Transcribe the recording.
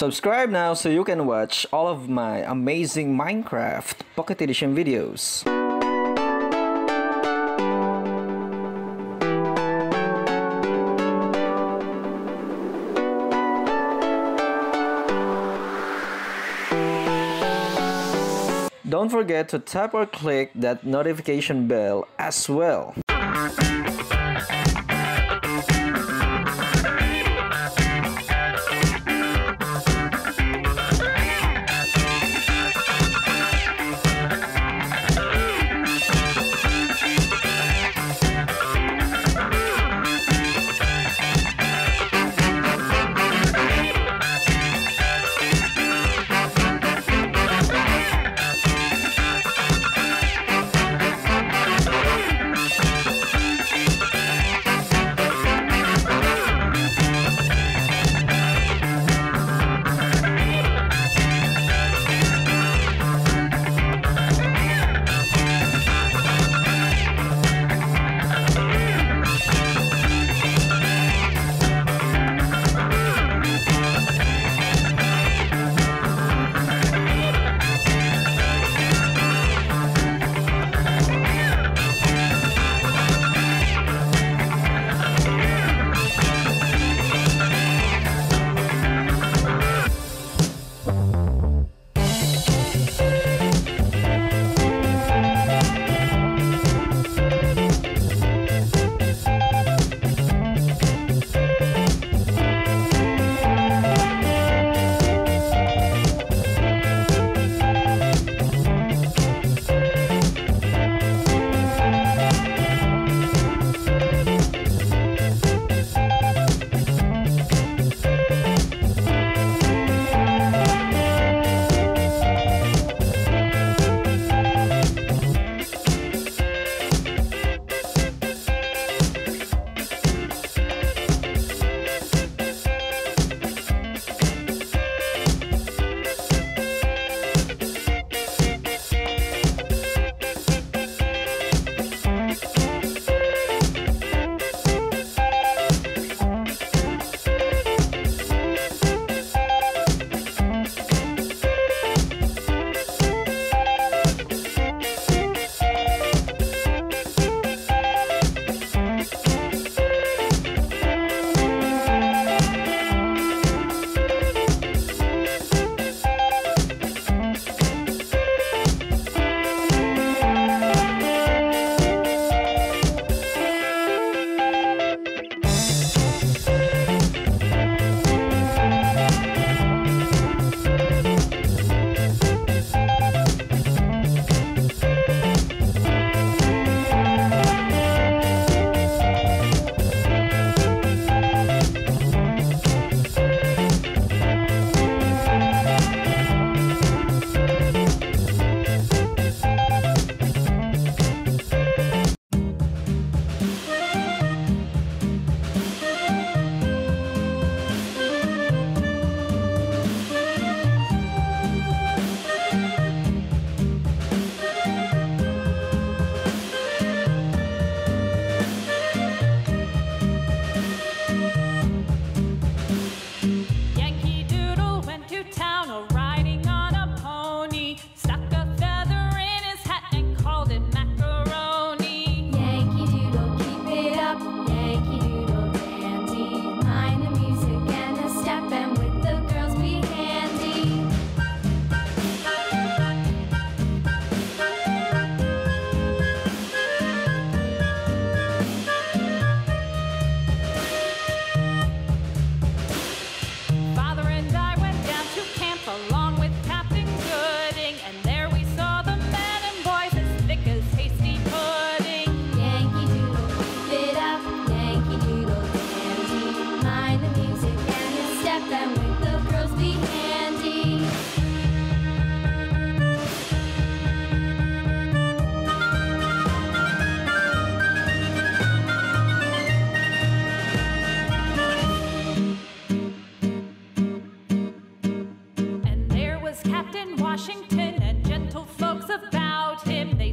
Subscribe now so you can watch all of my amazing Minecraft Pocket Edition videos. Don't forget to tap or click that notification bell as well. was Captain Washington and gentlefolks about him. They